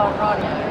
Colorado.